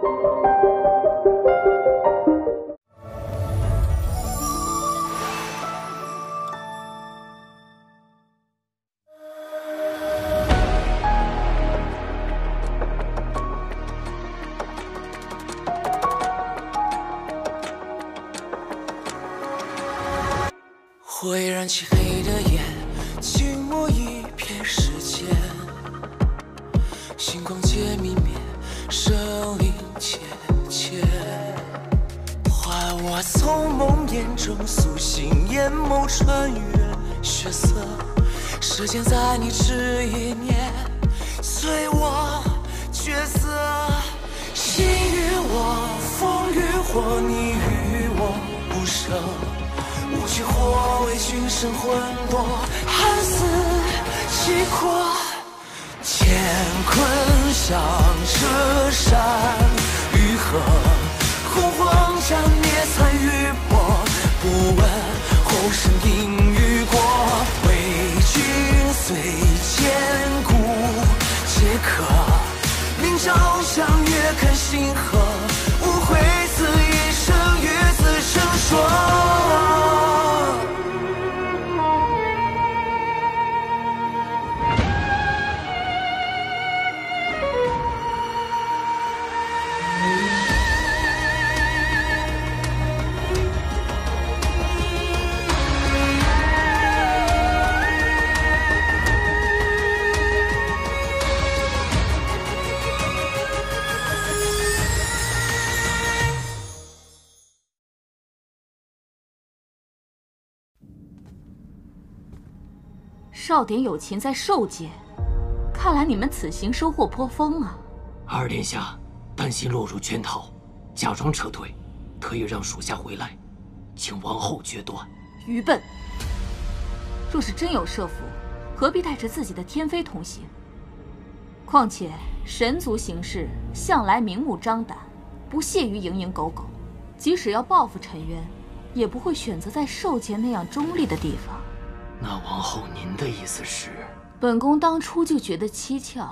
会少典有情在兽界，看来你们此行收获颇丰啊！二殿下担心落入圈套，假装撤退，特意让属下回来，请王后决断。愚笨！若是真有设伏，何必带着自己的天妃同行？况且神族行事向来明目张胆，不屑于蝇营狗苟，即使要报复陈渊，也不会选择在兽界那样中立的地方。那王后，您的意思是？本宫当初就觉得蹊跷，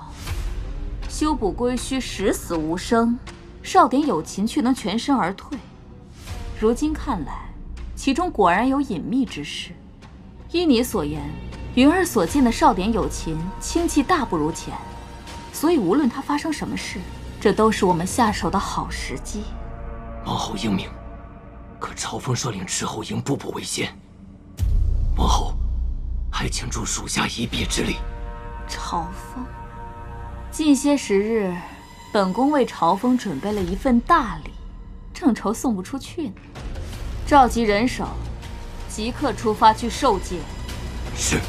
修补归墟，十死无生，少典有情却能全身而退。如今看来，其中果然有隐秘之事。依你所言，云儿所见的少典有情，清气大不如前，所以无论他发生什么事，这都是我们下手的好时机。王后英明，可朝风率领斥候营步步为先。还请助属下一臂之力。朝风，近些时日，本宫为朝风准备了一份大礼，正愁送不出去呢。召集人手，即刻出发去兽界。是。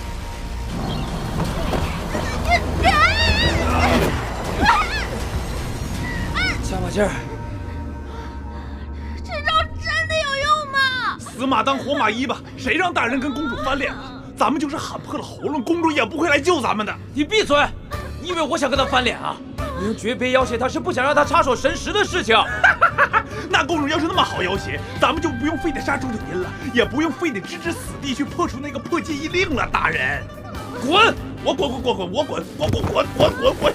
加把劲儿！这招真的有用吗？死马当活马医吧，谁让大人跟公主翻脸了？咱们就是喊破了喉咙，公主也不会来救咱们的。你闭嘴！你以为我想跟他翻脸啊？我用诀别要挟他，是不想让他插手神识的事情。那公主要是那么好要挟，咱们就不用非得杀周九阴了，也不用非得置之死地去破除那个破禁医令了。大人，滚！我滚滚滚滚，我滚！滚滚滚滚滚滚！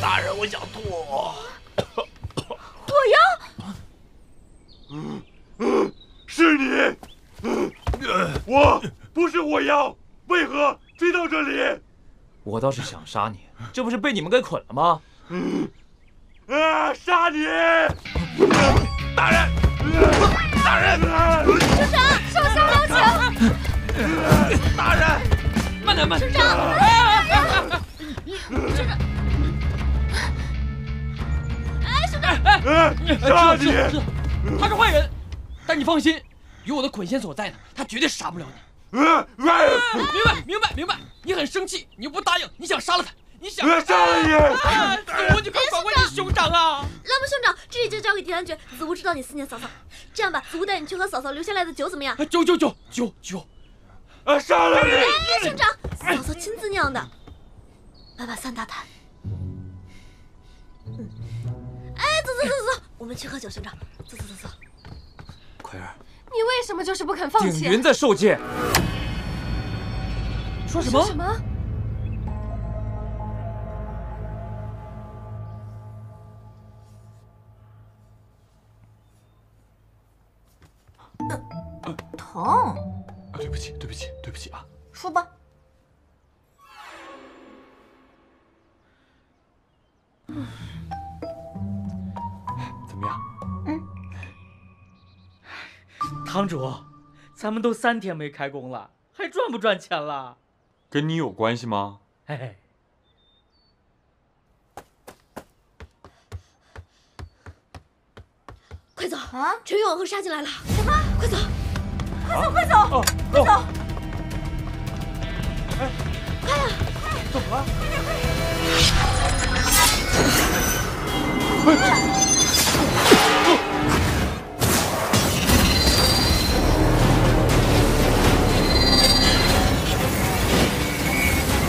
大人，我想吐。火妖？嗯嗯，是你。我不是火妖，为何追到这里？我倒是想杀你，这不是被你们给捆了吗？啊！杀你！大人，大人！兄长，手下留情！大人，慢点，慢点！兄长，大人！哎，哎，哎，哎长，哎，杀你！他是坏人，但你放心，有我的捆仙索在呢，他绝对杀不了你。啊！明白，明白，明白！你很生气，你又不答应，你想杀了他。你想我杀了你！啊！子无，你快管管你兄长啊！拉姆兄长，这里就交给狄兰爵。子无知道你思念嫂嫂，这样吧，子无带你去喝嫂嫂留下来的酒，怎么样？酒酒酒酒酒，啊，杀了你！哎，兄长，嫂嫂亲自酿的，八八三大坛。嗯，哎，走走走走，我们去喝酒，兄长，走走走走。奎儿，你为什么就是不肯放弃？鼎云在受戒。说什么？说什么？疼，啊，对不起，对不起，对不起啊！说吧。怎么样？嗯堂主，咱们都三天没开工了，还赚不赚钱了？跟你有关系吗？嘿嘿，快走啊！陈宇往后杀进来了。什么？快走！快走！快走快走！怎么了？快点，快！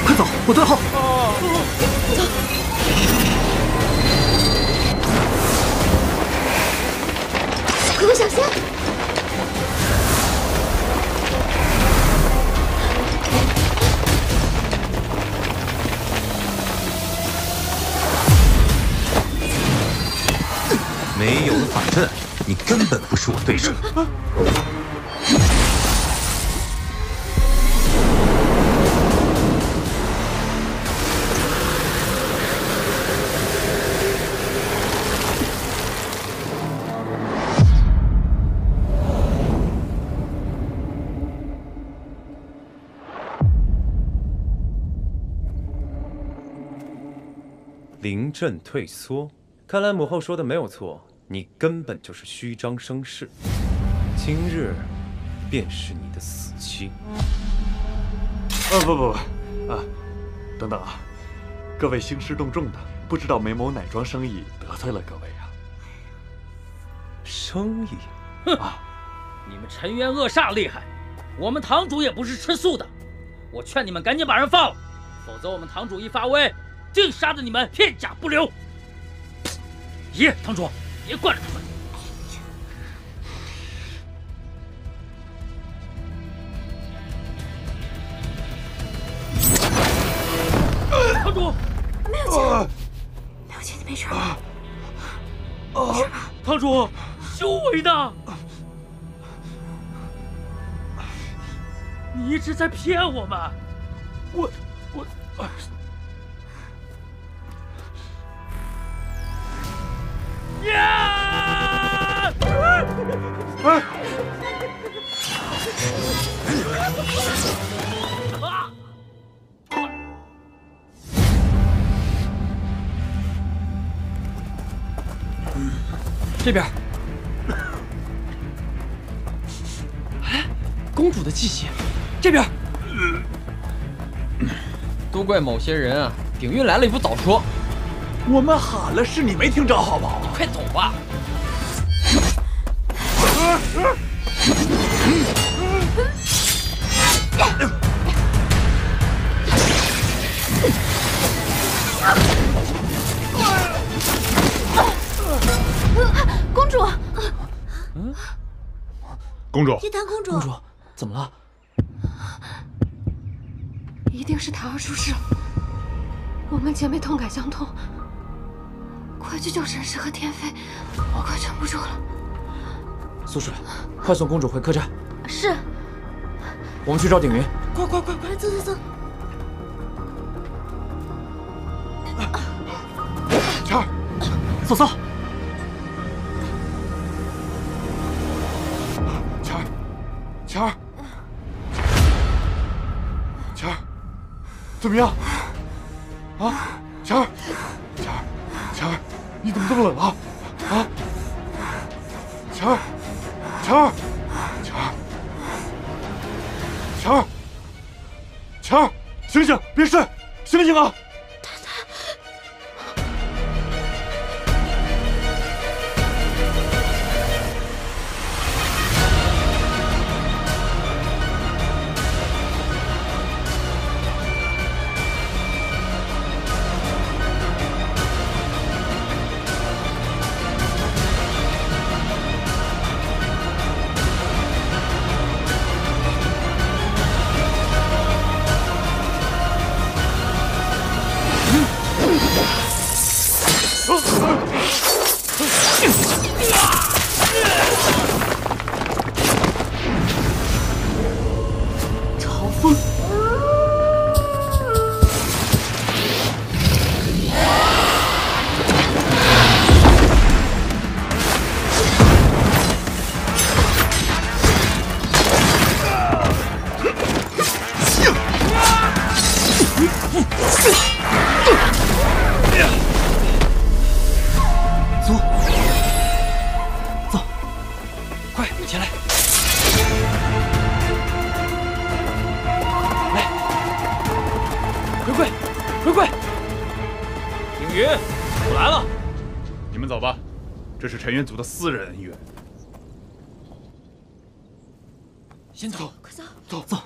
快走，我断后。哥哥小心！没有了反阵，你根本不是我对手。临阵退缩，看来母后说的没有错，你根本就是虚张声势。今日便是你的死期。啊不不不，啊，等等啊，各位兴师动众的，不知道梅某哪桩生意得罪了各位啊？生意，哼 啊你们沉冤恶煞厉害，我们堂主也不是吃素的。我劝你们赶紧把人放了，否则我们堂主一发威，定杀的你们片甲不留。爷，堂主，别惯着他们。堂主，没有钱，没有钱，你没事吧？堂主，修为呢？你一直在骗我们。我我呀！哎，这边。哎，公主的气息，这边。都怪某些人啊！鼎运来了也不早说，我们喊了，是你没听着好不好？快走吧！公主，公主，叶檀公主，公主，怎么了？一定是塔儿出事了。我们姐妹痛感相通，快去救沈氏和天妃，我快撑不住了。苏水，快送公主回客栈，是，我们去找鼎云。快快快快，走走走！钱儿，嫂嫂，钱儿，钱儿，怎么样？啊，钱儿，钱儿，钱儿，你怎么这么冷啊？啊？钱儿钱儿钱儿钱儿钱儿醒醒别睡醒醒啊！回馈！凌云，我来了。你们走吧，这是陈元祖的私人恩怨。先走，快走！走走。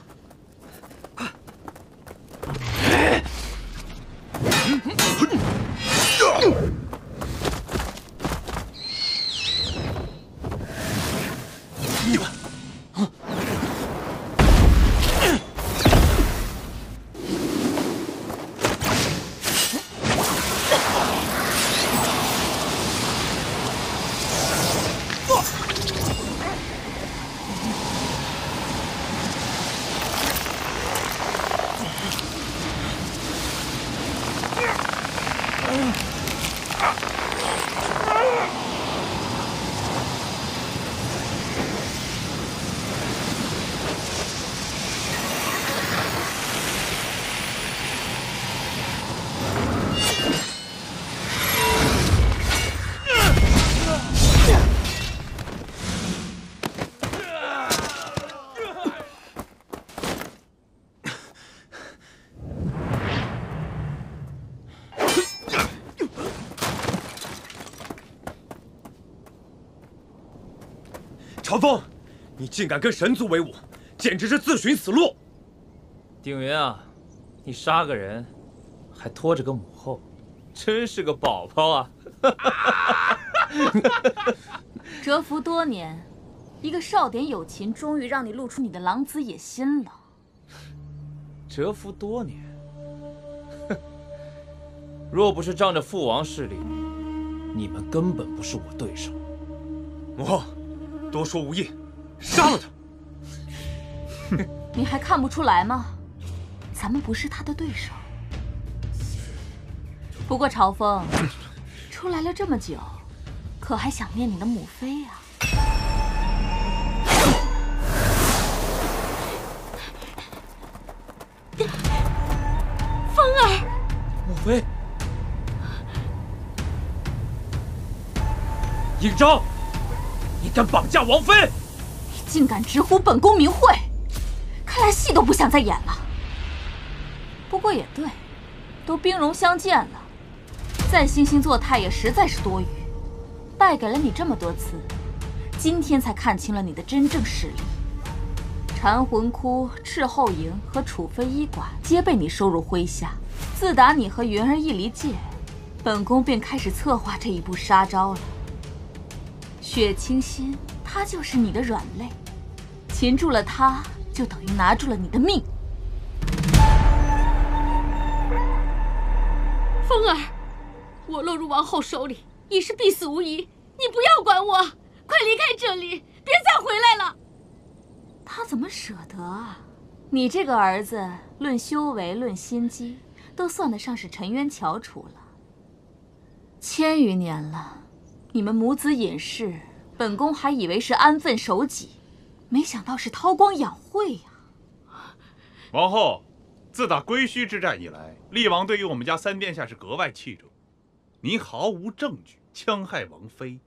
朝风，你竟敢跟神族为伍，简直是自寻死路！鼎云啊，你杀个人，还拖着个母后，真是个宝宝啊！蛰伏多年，一个少典有情，终于让你露出你的狼子野心了。蛰伏多年，哼！若不是仗着父王势力，你们根本不是我对手。母后，多说无益，杀了他！你还看不出来吗？咱们不是他的对手。不过朝风，出来了这么久，可还想念你的母妃呀、风儿，母妃，应昭，你敢绑架王妃？竟敢直呼本宫名讳，看来戏都不想再演了。不过也对，都兵戎相见了，再惺惺作态也实在是多余。败给了你这么多次，今天才看清了你的真正实力。禅魂窟、赤后营和楚飞医馆皆被你收入麾下。自打你和云儿一离界，本宫便开始策划这一步杀招了。雪清心，她就是你的软肋，擒住了他，就等于拿住了你的命。风儿，我落入王后手里，已是必死无疑。你不要管我，快离开这里，别再回来了。他怎么舍得啊？你这个儿子，论修为，论心机，都算得上是沉冤翘楚了。千余年了，你们母子隐士，本宫还以为是安分守己，没想到是韬光养晦呀、王后，自打归墟之战以来，厉王对于我们家三殿下是格外器重。您毫无证据戕害王妃，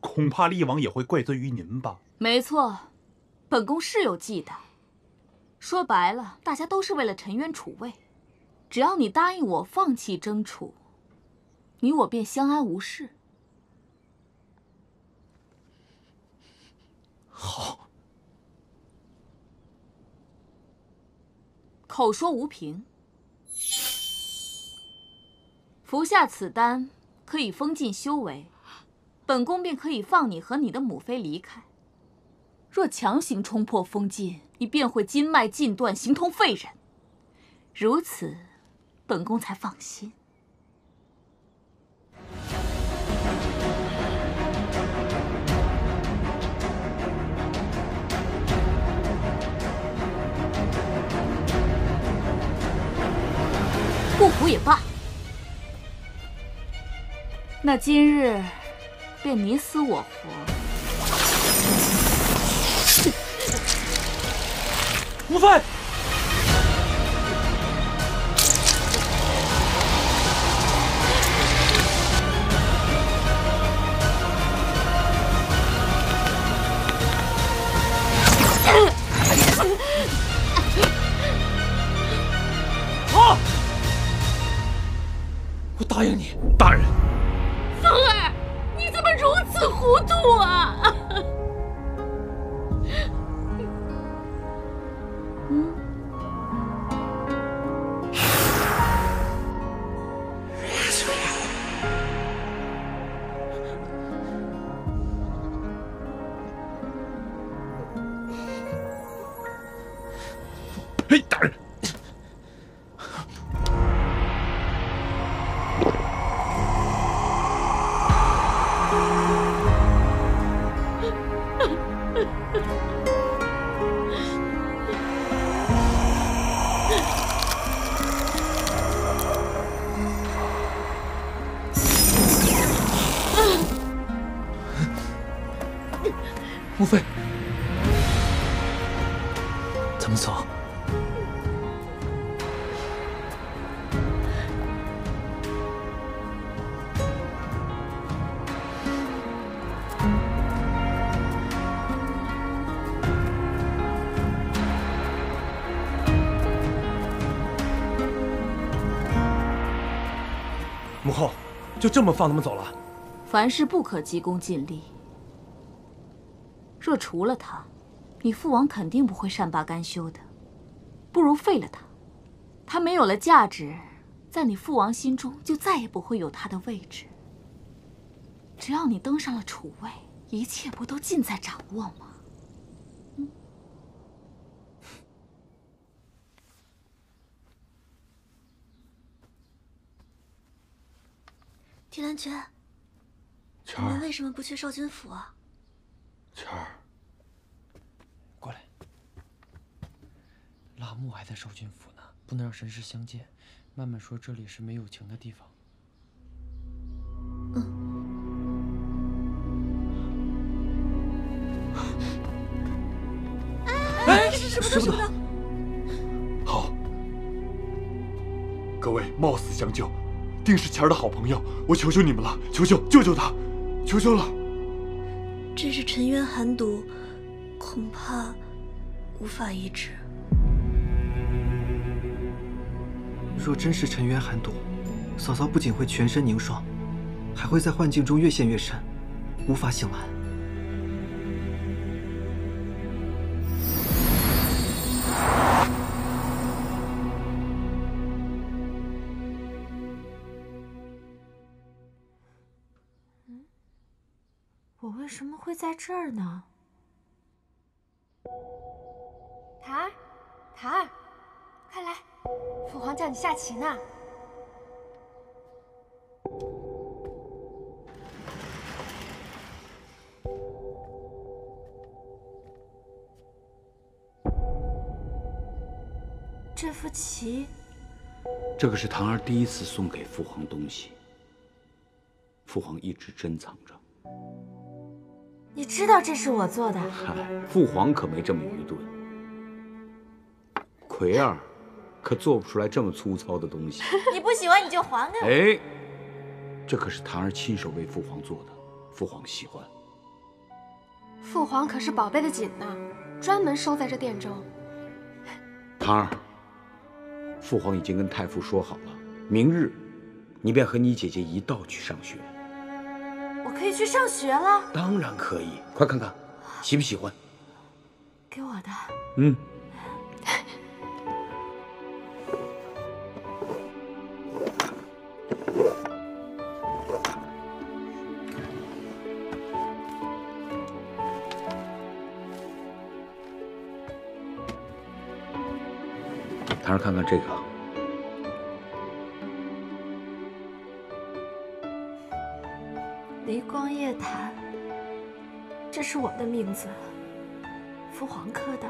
恐怕厉王也会怪罪于您吧？没错，本宫是有忌惮。说白了，大家都是为了沉冤楚魏。只要你答应我放弃争储，你我便相安无事。好，口说无凭，服下此丹可以封禁修为，本宫便可以放你和你的母妃离开。若强行冲破封禁，你便会筋脉尽断，形同废人。如此，本宫才放心。那今日便你死我活。吴飞。吴飞，怎么走？母后，就这么放他们走了？凡事不可急功近利。若除了他，你父王肯定不会善罢甘休的。不如废了他，他没有了价值，在你父王心中就再也不会有他的位置。只要你登上了储位，一切不都尽在掌握吗？嗯。狄兰娟，谦儿，你们为什么不去少君府啊？谦儿，过来。拉木还在少君府呢，不能让神师相见。曼曼说这里是没有情的地方。嗯哎，使不得，使不得！好，各位冒死相救，定是钱儿的好朋友，我求求你们了，求求救救他，求求了！这是沉渊寒毒，恐怕无法医治。若真是沉渊寒毒，嫂嫂不仅会全身凝霜，还会在幻境中越陷越深，无法醒来。在这儿呢？檀儿，檀儿，快来，父皇叫你下棋呢。这副棋，这可是唐儿第一次送给父皇东西，父皇一直珍藏着。你知道这是我做的？嗨，父皇可没这么愚钝。葵儿，可做不出来这么粗糙的东西。你不喜欢你就还给我。哎，这可是檀儿亲手为父皇做的，父皇喜欢。父皇可是宝贝的紧呢，专门收在这殿中。檀儿，父皇已经跟太傅说好了，明日你便和你姐姐一道去上学。我可以去上学了？当然可以，快看看，喜不喜欢？给我的。嗯。堂儿，看看这个。夜谈，这是我的名字，父皇刻的。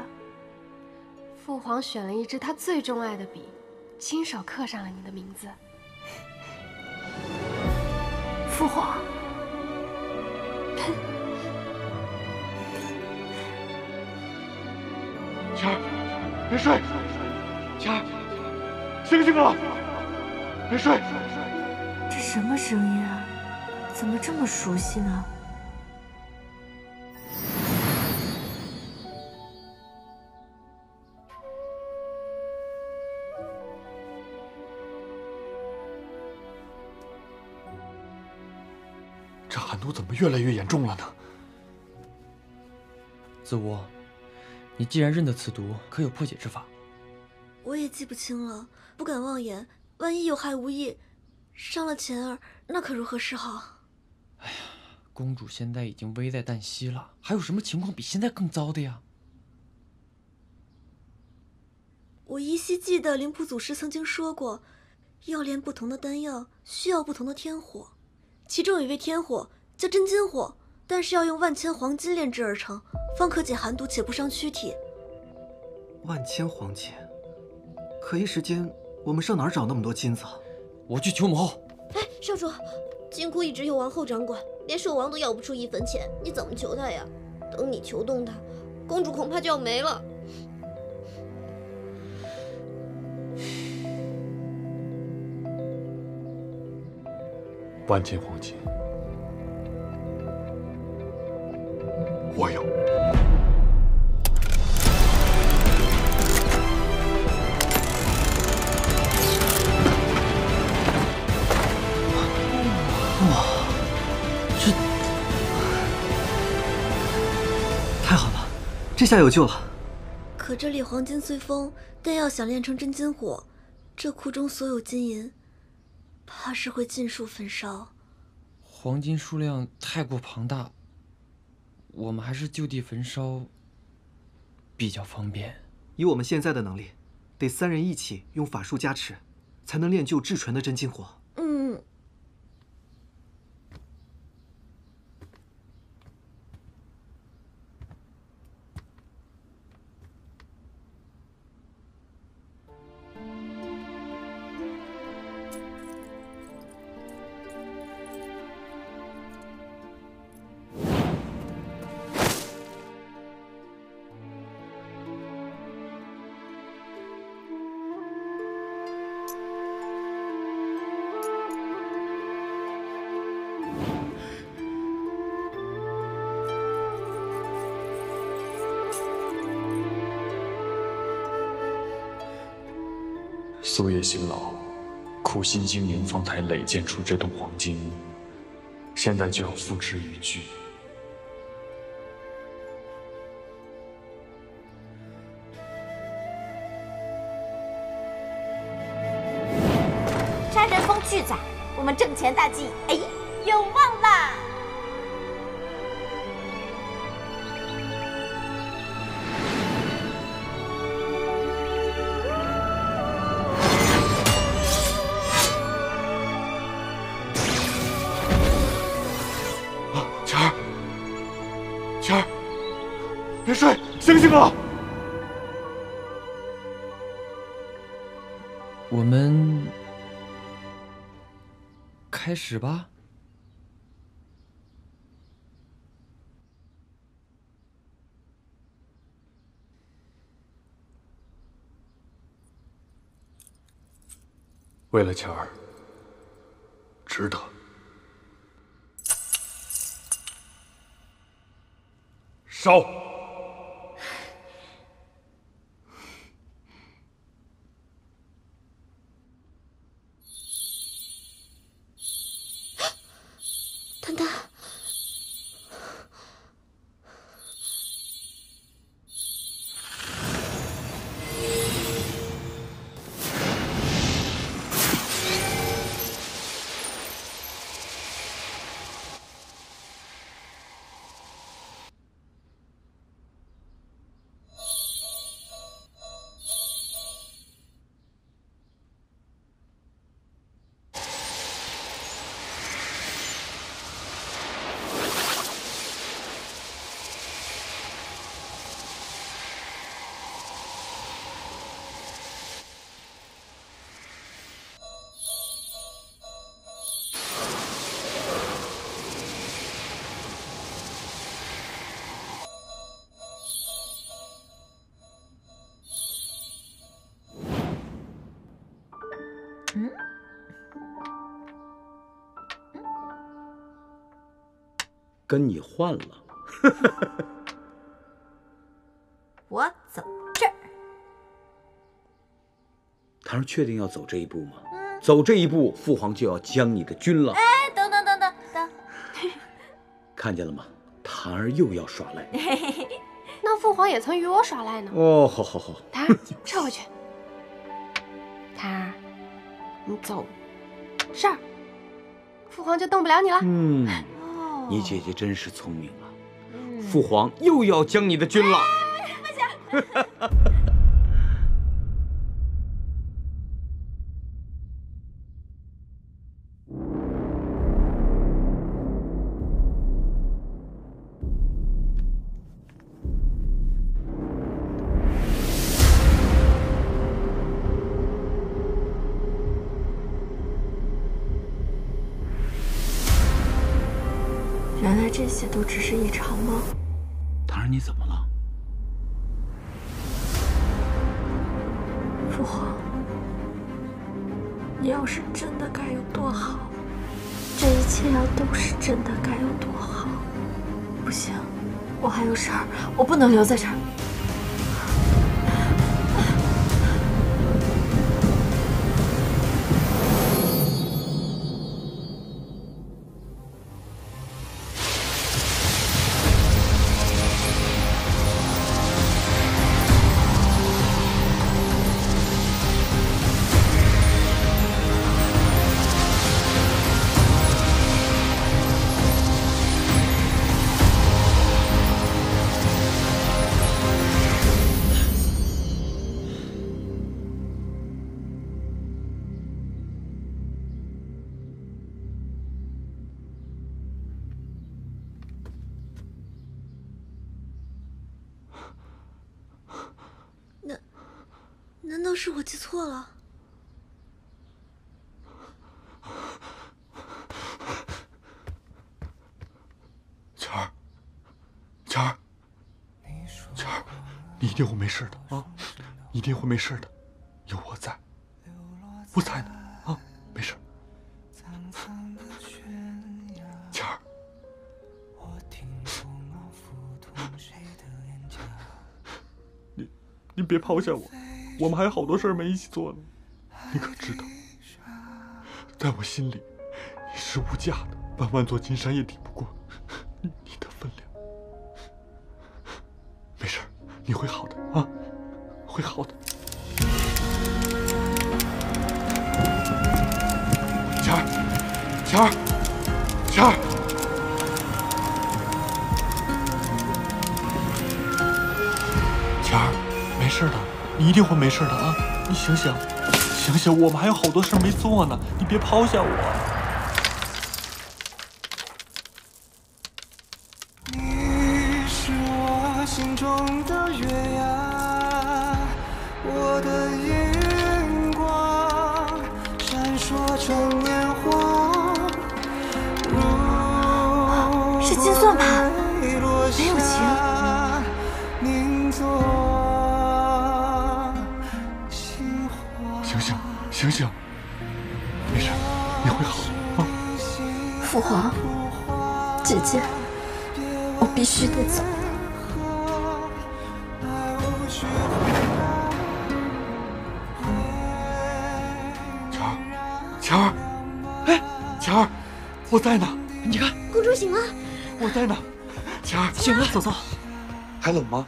父皇选了一支他最钟爱的笔，亲手刻上了你的名字。父皇。谦儿，别睡！谦儿，醒醒啊！别睡！这什么声音啊？怎么这么熟悉呢？这寒毒怎么越来越严重了呢？子无，你既然认得此毒，可有破解之法？我也记不清了，不敢妄言。万一有害无益，伤了钱儿，那可如何是好？公主现在已经危在旦夕了，还有什么情况比现在更糟的呀？我依稀记得灵谱祖师曾经说过，要炼不同的丹药需要不同的天火，其中有一味天火叫真金火，但是要用万千黄金炼制而成，方可解寒毒且不伤躯体。万千黄金，可一时间我们上哪儿找那么多金子？我去求母后。哎，少主，金库一直由王后掌管，连兽王都要不出一分钱，你怎么求他呀？等你求动他，公主恐怕就要没了。万金黄金，我有。这下有救了。可这里黄金虽丰，但要想炼成真金火，这库中所有金银，怕是会尽数焚烧。黄金数量太过庞大，我们还是就地焚烧比较方便。以我们现在的能力，得三人一起用法术加持，才能炼就至纯的真金火。辛劳，苦心经营，方才累建出这栋黄金屋，现在就要付之一炬。杀人蜂巨宰，我们挣钱大计，醒醒啊！我们开始吧。为了钱儿，值得。烧！跟你换了。我走这儿。堂儿确定要走这一步吗？走这一步，父皇就要将你的军了。哎，等等等等等，看见了吗？檀儿又要耍赖。那父皇也曾与我耍赖呢。哦，好好好。檀儿，撤回去。檀儿，你走这儿，父皇就动不了你了。嗯，你姐姐真是聪明啊。父皇又要将你的军了。这些都只是一场梦。唐儿，你怎么了？父皇，你要是真的该有多好，这一切要都是真的该有多好。不行，我还有事儿，我不能留在这儿。钱儿，你一定会没事的。啊！一定会没事的，有我在，我在呢。啊，没事。倩儿，你你别抛下我，我们还有好多事儿没一起做呢。你可知道，在我心里，你是无价的，万万座金山也抵不过你会好的啊，会好的。钱儿，钱儿，钱儿，钱儿，没事的，你一定会没事的啊！你醒醒，醒醒，我们还有好多事没做呢，你别抛下我。姐姐，我必须得走。乔儿，乔儿，哎，乔儿，我在呢，你看，公主醒了，我在呢，乔儿，醒了，嫂嫂，还冷吗？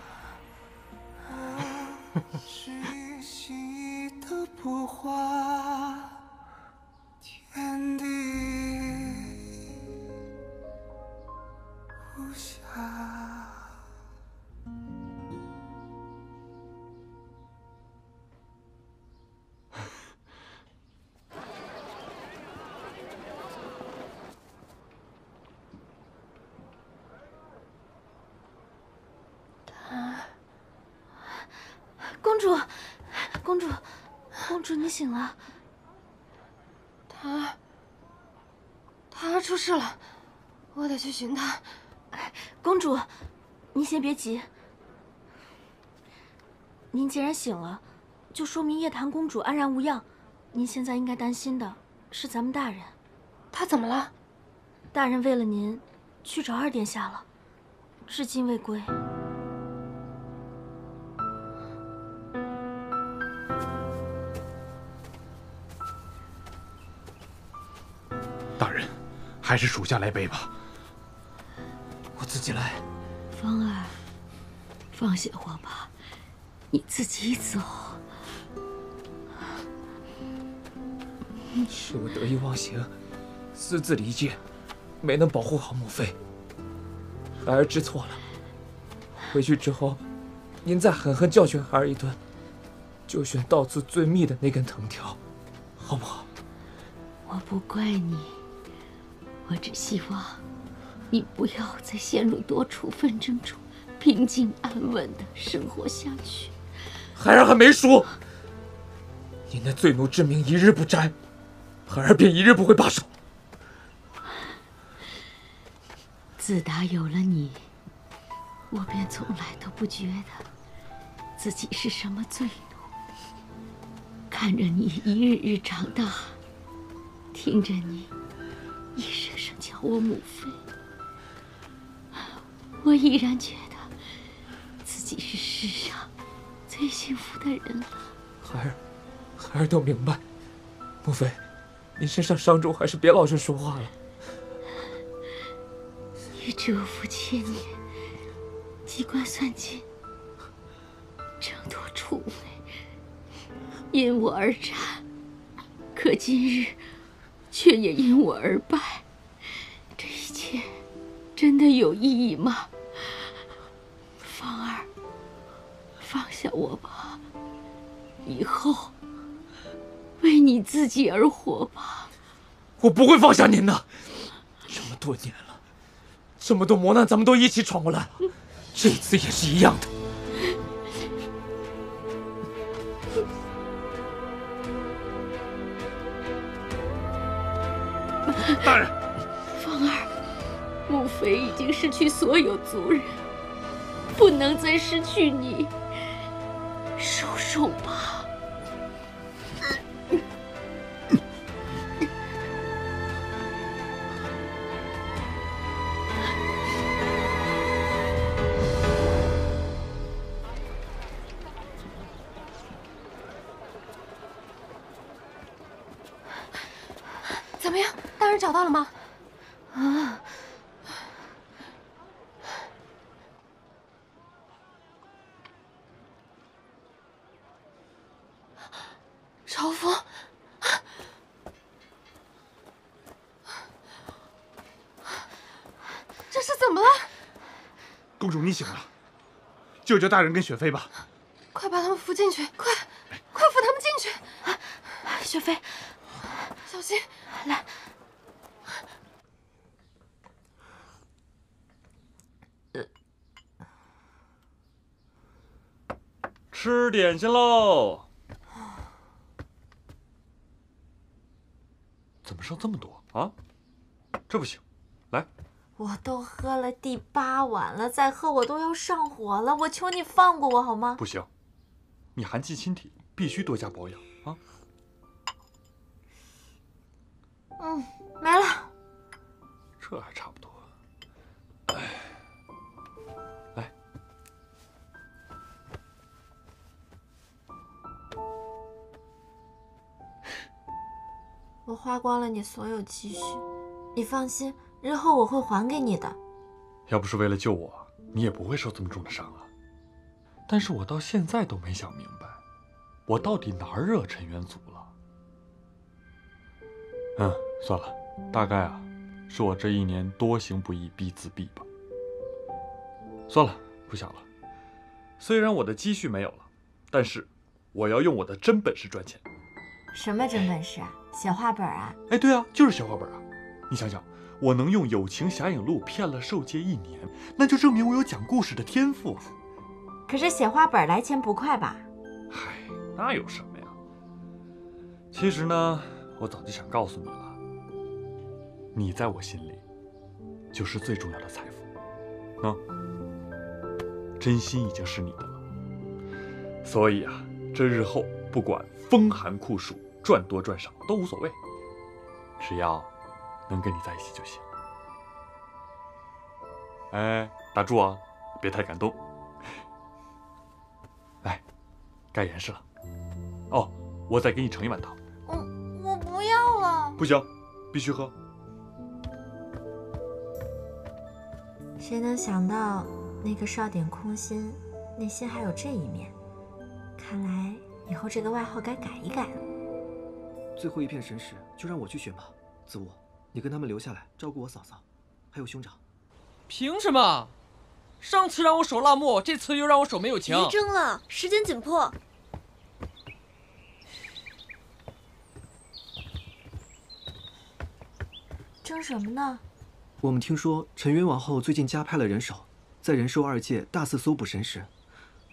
醒了。他儿，他儿出事了，我得去寻他。公主，您先别急。您既然醒了，就说明夜檀公主安然无恙。您现在应该担心的是咱们大人。他怎么了？大人为了您，去找二殿下了，至今未归。大人，还是属下来背吧。我自己来。芳儿，放下我吧，你自己走。是我得意忘形，私自离间，没能保护好母妃。孩儿知错了。回去之后，您再狠狠教训孩儿一顿，就选到此最密的那根藤条，好不好？我不怪你，我只希望你不要再陷入多处纷争中，平静安稳的生活下去。孩儿还没说，你那罪奴之名一日不摘，孩儿便一日不会罢手。自打有了你，我便从来都不觉得自己是什么罪奴。看着你一日日长大，听着你一声我母妃，我依然觉得自己是世上最幸福的人了。孩儿，孩儿都明白。母妃，您身上伤重，还是别老是说话了。你蛰伏千年，机关算尽，争夺储位，因我而战，可今日却也因我而败。真的有意义吗？芳儿，放下我吧，以后为你自己而活吧。我不会放下您的。这么多年了，这么多磨难，咱们都一起闯过来了，这次也是一样的。去所有族人，不能再失去你。收手吧。公主你醒了，救救大人跟雪妃吧。快把他们扶进去！快，快扶他们进去！雪妃，小心！来，吃点心喽！怎么剩这么多啊？这不行，来，我都喝了第八碗了，再喝我都要上火了。我求你放过我好吗？不行，你寒气侵体，必须多加保养啊！嗯，没了。这还差不多。哎，来，我花光了你所有积蓄，你放心，日后我会还给你的。要不是为了救我，你也不会受这么重的伤啊。但是我到现在都没想明白，我到底哪儿惹陈元祖了？嗯，算了，大概啊，是我这一年多行不义必自毙吧。算了，不想了。虽然我的积蓄没有了，但是我要用我的真本事赚钱。什么真本事啊？写画本啊？哎，对啊，就是写画本啊。你想想，我能用《友情侠影录》骗了受戒一年，那就证明我有讲故事的天赋啊。可是写画本来钱不快吧？嗨，那有什么呀？其实呢，我早就想告诉你了，你在我心里就是最重要的财富。喏，真心已经是你的了。所以啊，这日后不管风寒酷暑，赚多赚少都无所谓，只要能跟你在一起就行。哎，打住啊，别太感动。来，该严实了。哦，我再给你盛一碗汤。我我不要了。不行，必须喝。谁能想到那个少点空心，内心还有这一面？看来以后这个外号该改一改了。最后一片神石就让我去选吧，子午，你跟他们留下来照顾我嫂嫂，还有兄长。凭什么？上次让我守辣木，这次又让我守没有情。别争了，时间紧迫。争什么呢？我们听说陈渊王后最近加派了人手，在仁寿二界大肆搜捕神石，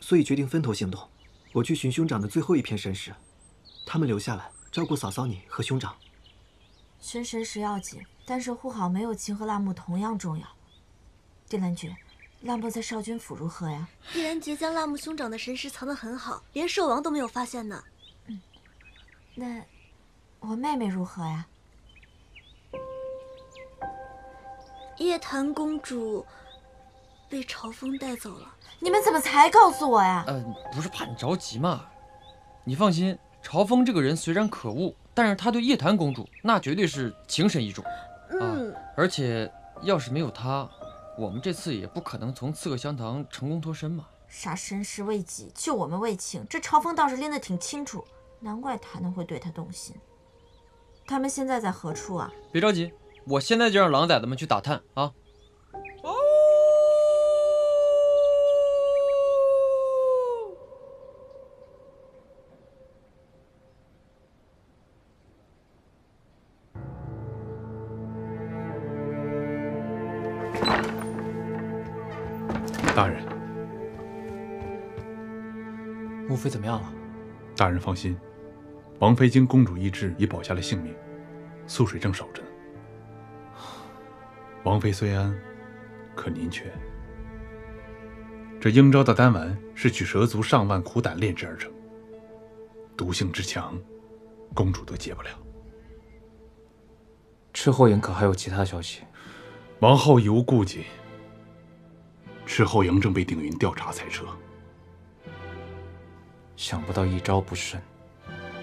所以决定分头行动。我去寻兄长的最后一片神石，他们留下来照顾嫂嫂你和兄长。寻神石要紧，但是护好没有情和辣木同样重要。地兰君，辣木在少君府如何呀？地兰杰将辣木兄长的神石藏得很好，连兽王都没有发现呢。嗯，那我妹妹如何呀？叶檀公主被朝风带走了。你们怎么才告诉我呀？呃，不是怕你着急嘛。你放心，朝风这个人虽然可恶，但是他对叶檀公主那绝对是情深意重。嗯，啊、而且要是没有他，我们这次也不可能从刺客香堂成功脱身嘛。杀神石为己，救我们为情，这朝风倒是拎得挺清楚，难怪谭能会对他动心。他们现在在何处啊？别着急。我现在就让狼崽子们去打探啊！妃怎么样了？大人放心，王妃经公主医治，已保下了性命，素水正守着呢。王妃虽安，可您却……这应招的丹丸是取蛇族上万苦胆炼制而成，毒性之强，公主都解不了。赤后营可还有其他消息？王后已无顾忌。赤后营正被鼎云调查裁撤。想不到一招不慎，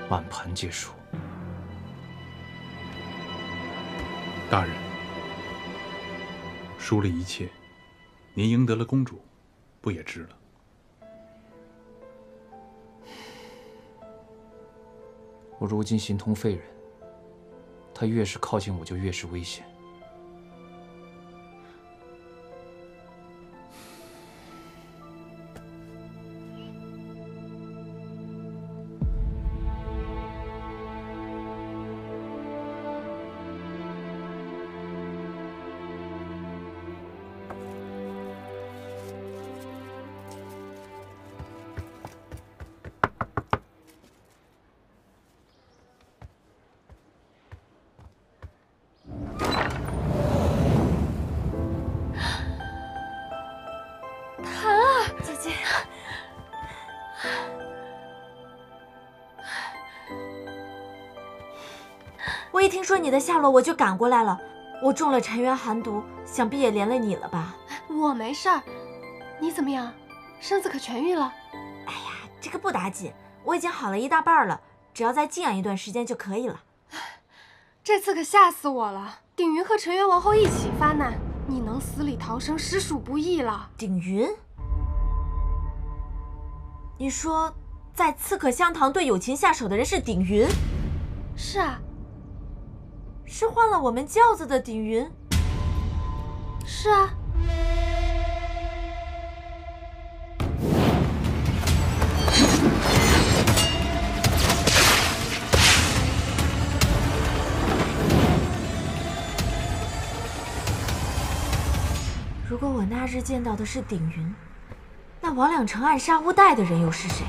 满盘皆输。大人。输了一切，您赢得了公主，不也值了？我如今形同废人，他越是靠近我，就越是危险。的下落，我就赶过来了。我中了陈渊寒毒，想必也连累你了吧？我没事儿，你怎么样？身子可痊愈了？哎呀，这个不打紧，我已经好了一大半了，只要再静养一段时间就可以了。这次可吓死我了！鼎云和陈渊王后一起发难，你能死里逃生，实属不易了。鼎云，你说在刺客香堂对友情下手的人是鼎云？是啊。是换了我们轿子的鼎云。是啊。如果我那日见到的是鼎云，那王两成暗杀乌代的人又是谁？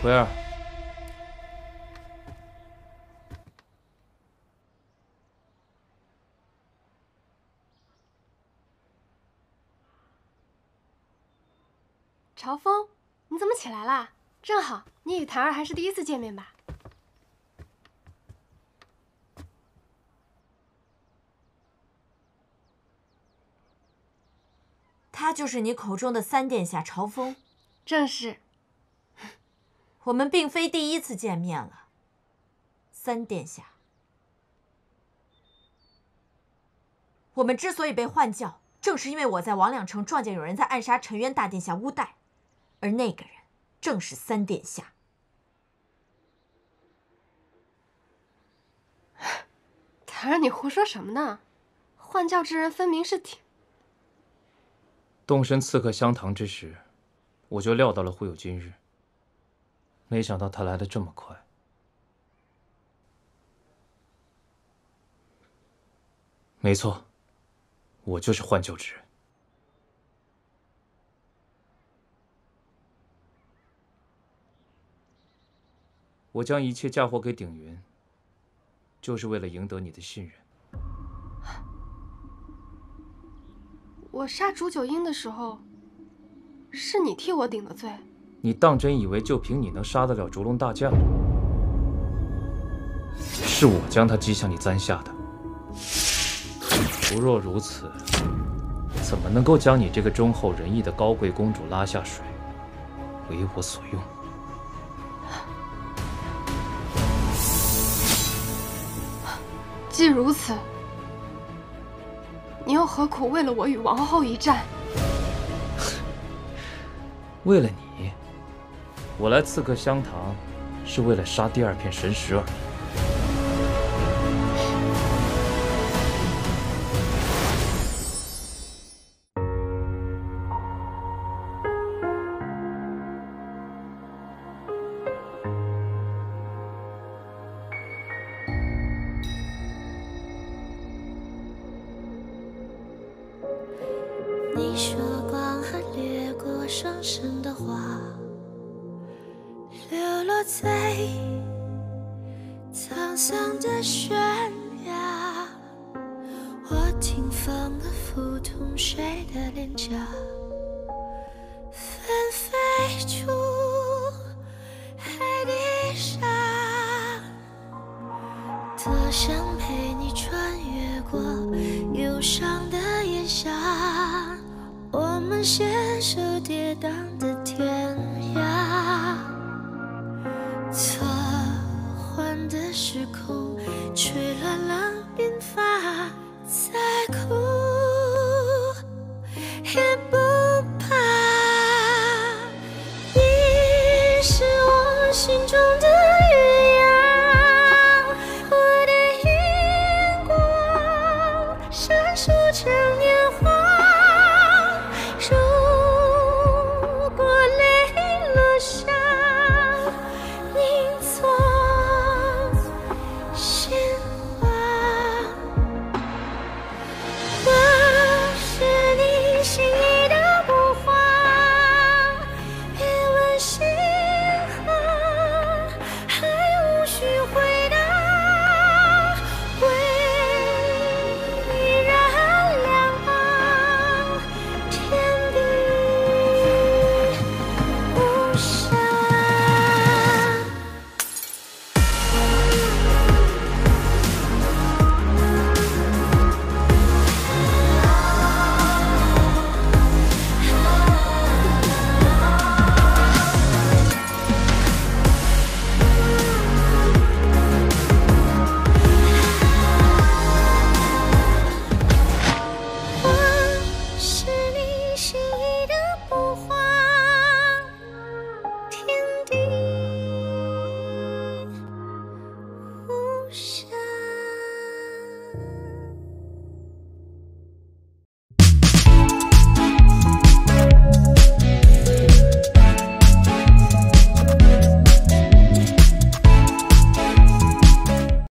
奎儿。朝风，你怎么起来了？正好，你与檀儿还是第一次见面吧。他就是你口中的三殿下朝峰，正是。我们并非第一次见面了。三殿下。我们之所以被换教，正是因为我在王两城撞见有人在暗杀陈渊大殿下乌代。而那个人正是三殿下。唐儿，你胡说什么呢？换教之人分明是挺……动身刺客香堂之时，我就料到了会有今日。没想到他来的这么快。没错，我就是换教之人。我将一切嫁祸给鼎云，就是为了赢得你的信任。我杀竹九英的时候，是你替我顶的罪。你当真以为就凭你能杀得了烛龙大将？是我将他击向你簪下的。不若如此，怎么能够将你这个忠厚仁义的高贵公主拉下水，为我所用？既如此，你又何苦为了我与王后一战？为了你，我来刺客香堂，是为了杀第二片神石而已。